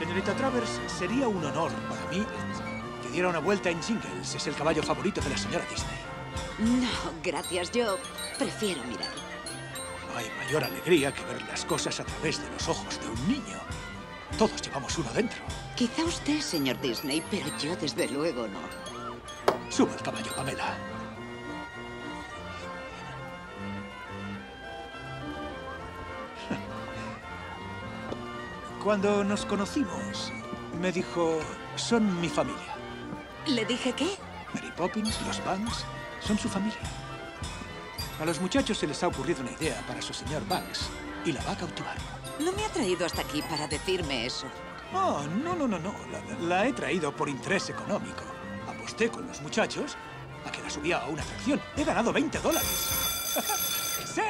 Señorita Travers, sería un honor para mí que diera una vuelta en Jingles. Es el caballo favorito de la señora Disney. No, gracias. Yo prefiero mirar. No hay mayor alegría que ver las cosas a través de los ojos de un niño. Todos llevamos uno dentro. Quizá usted, señor Disney, pero yo desde luego no. Suba el caballo, Pamela. Cuando nos conocimos, me dijo, son mi familia. ¿Le dije qué? Mary Poppins, los Banks, son su familia. A los muchachos se les ha ocurrido una idea para su señor Banks y la va a cautivar. No me ha traído hasta aquí para decirme eso. Oh, no, no, no, no. La, la he traído por interés económico. Aposté con los muchachos a que la subía a una fracción. He ganado 20 dólares. ¡Sí!